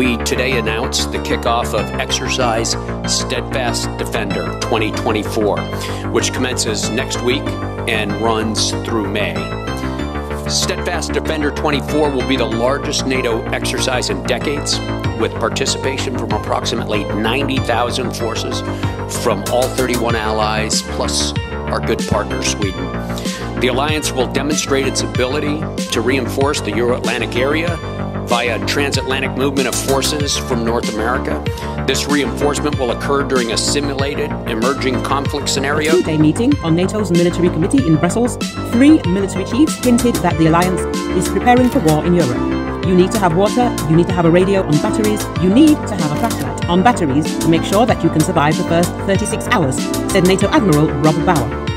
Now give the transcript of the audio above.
we today announce the kickoff of Exercise Steadfast Defender 2024, which commences next week and runs through May. Steadfast Defender 24 will be the largest NATO exercise in decades, with participation from approximately 90,000 forces from all 31 allies, plus our good partner, Sweden. The alliance will demonstrate its ability to reinforce the Euro Atlantic area via transatlantic movement of forces from North America. This reinforcement will occur during a simulated emerging conflict scenario. two day meeting on NATO's military committee in Brussels, three military chiefs hinted that the alliance is preparing for war in Europe. You need to have water, you need to have a radio on batteries, you need to have a flashlight on batteries to make sure that you can survive the first 36 hours, said NATO Admiral Rob Bauer.